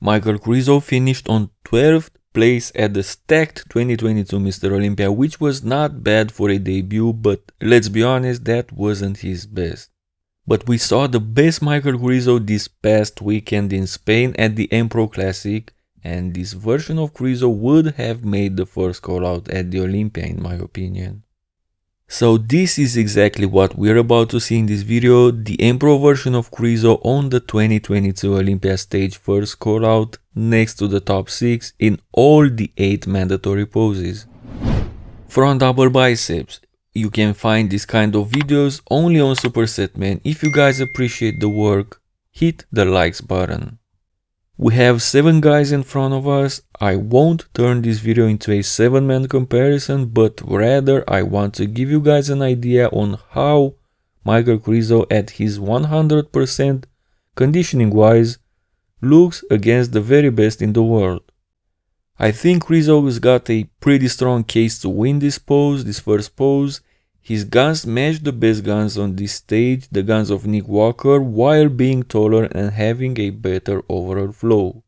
Michael Krizo finished on 12th place at the stacked 2022 Mr. Olympia, which was not bad for a debut, but let's be honest, that wasn't his best. But we saw the best Michael Krizo this past weekend in Spain at the Empro Classic, and this version of Krizo would have made the first call out at the Olympia in my opinion. So this is exactly what we're about to see in this video, the Empro version of Krizo on the 2022 Olympia stage first call out next to the top 6 in all the 8 mandatory poses. Front double biceps. You can find this kind of videos only on Superset Man. If you guys appreciate the work, hit the likes button. We have 7 guys in front of us. I won't turn this video into a 7 man comparison, but rather I want to give you guys an idea on how Michael Krizo at his 100% conditioning wise looks against the very best in the world. I think Krizo has got a pretty strong case to win this pose, this first pose. His guns match the best guns on this stage, the guns of Nick Walker, while being taller and having a better overall flow.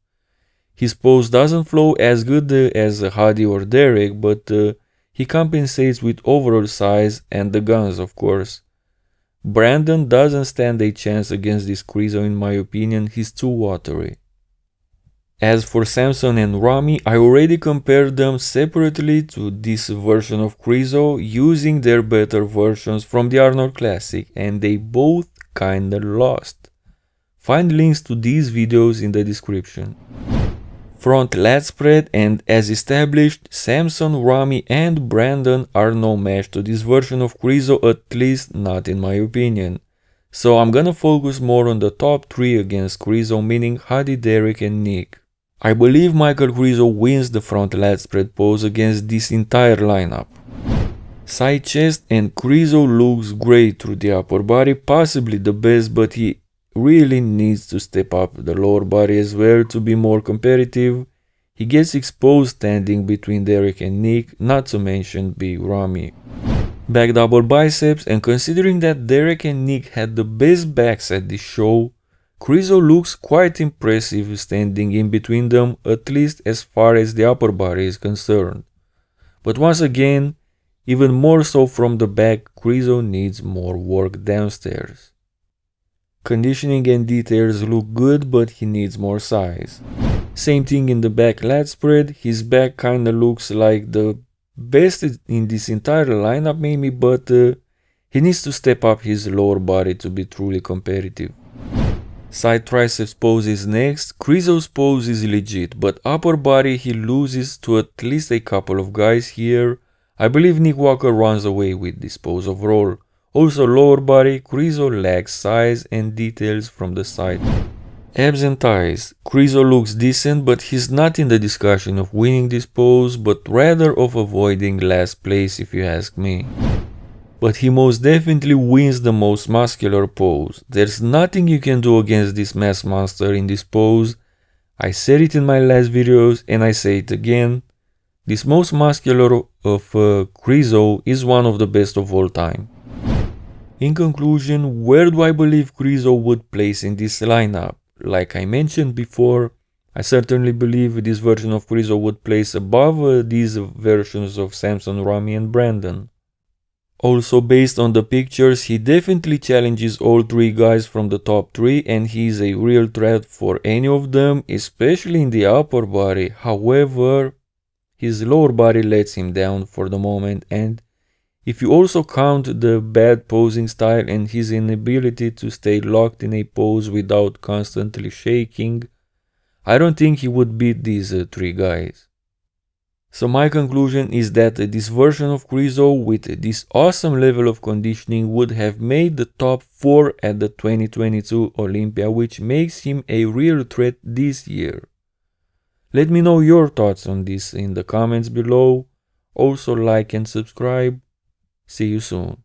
His pose doesn't flow as good as Hadi or Derek, but uh, he compensates with overall size and the guns, of course. Brandon doesn't stand a chance against this Krizo in my opinion, he's too watery. As for Samson and Ramy, I already compared them separately to this version of Krizo using their better versions from the Arnold Classic and they both kinda lost. Find links to these videos in the description. Front lat spread and as established, Samson, Ramy and Brandon are no match to this version of Krizo at least not in my opinion. So I'm gonna focus more on the top 3 against Krizo meaning Hadi, Derek and Nick. I believe Michael Krizo wins the front lat spread pose against this entire lineup. Side chest and Krizo looks great through the upper body, possibly the best, but he really needs to step up the lower body as well to be more competitive. He gets exposed standing between Derek and Nick, not to mention Big Ramy. Back double biceps and considering that Derek and Nick had the best backs at this show, Krizo looks quite impressive standing in between them, at least as far as the upper body is concerned. But once again, even more so from the back, Krizo needs more work downstairs. Conditioning and details look good, but he needs more size. Same thing in the back lat spread, his back kinda looks like the best in this entire lineup maybe, but uh, he needs to step up his lower body to be truly competitive. Side triceps pose is next, Krizo's pose is legit, but upper body he loses to at least a couple of guys here. I believe Nick Walker runs away with this pose overall. Also lower body, Krizo lacks size and details from the side. Abs and thighs. Krizo looks decent, but he's not in the discussion of winning this pose, but rather of avoiding last place if you ask me but he most definitely wins the most muscular pose. There's nothing you can do against this mass monster in this pose. I said it in my last videos and I say it again. This most muscular of uh, is one of the best of all time. In conclusion, where do I believe Krizo would place in this lineup? Like I mentioned before, I certainly believe this version of Krizo would place above uh, these versions of Samson, Ramy and Brandon. Also based on the pictures, he definitely challenges all three guys from the top 3 and he is a real threat for any of them, especially in the upper body. However, his lower body lets him down for the moment and if you also count the bad posing style and his inability to stay locked in a pose without constantly shaking, I don't think he would beat these uh, three guys. So my conclusion is that this version of Krizo with this awesome level of conditioning would have made the top 4 at the 2022 Olympia which makes him a real threat this year. Let me know your thoughts on this in the comments below. Also like and subscribe. See you soon.